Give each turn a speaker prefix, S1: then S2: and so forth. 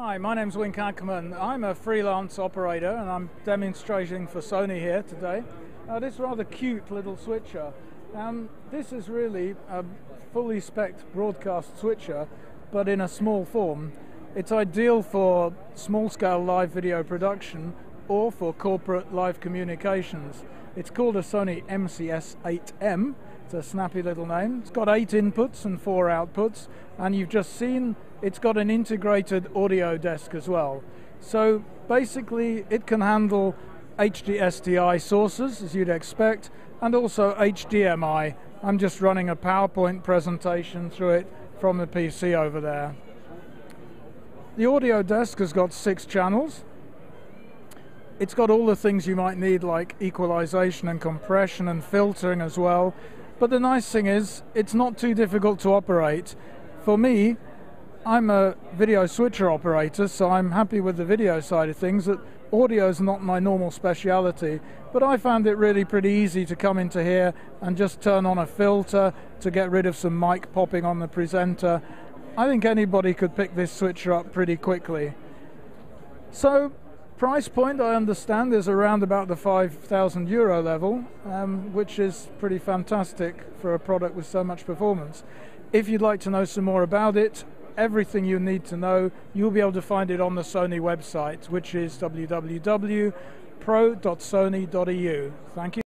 S1: Hi, my name's Wink Ackerman. I'm a freelance operator and I'm demonstrating for Sony here today. Uh, this rather cute little switcher. Um, this is really a fully spec broadcast switcher, but in a small form. It's ideal for small scale live video production or for corporate live communications. It's called a Sony MCS8M. It's a snappy little name. It's got eight inputs and four outputs, and you've just seen it's got an integrated audio desk as well. So basically, it can handle HDSDI sources, as you'd expect, and also HDMI. I'm just running a PowerPoint presentation through it from the PC over there. The audio desk has got six channels. It's got all the things you might need like equalization and compression and filtering as well. But the nice thing is, it's not too difficult to operate. For me, I'm a video switcher operator, so I'm happy with the video side of things. That audio is not my normal speciality, but I found it really pretty easy to come into here and just turn on a filter to get rid of some mic popping on the presenter. I think anybody could pick this switcher up pretty quickly. So price point I understand is around about the 5,000 euro level, um, which is pretty fantastic for a product with so much performance. If you'd like to know some more about it, everything you need to know, you'll be able to find it on the Sony website, which is www.pro.sony.eu. Thank you.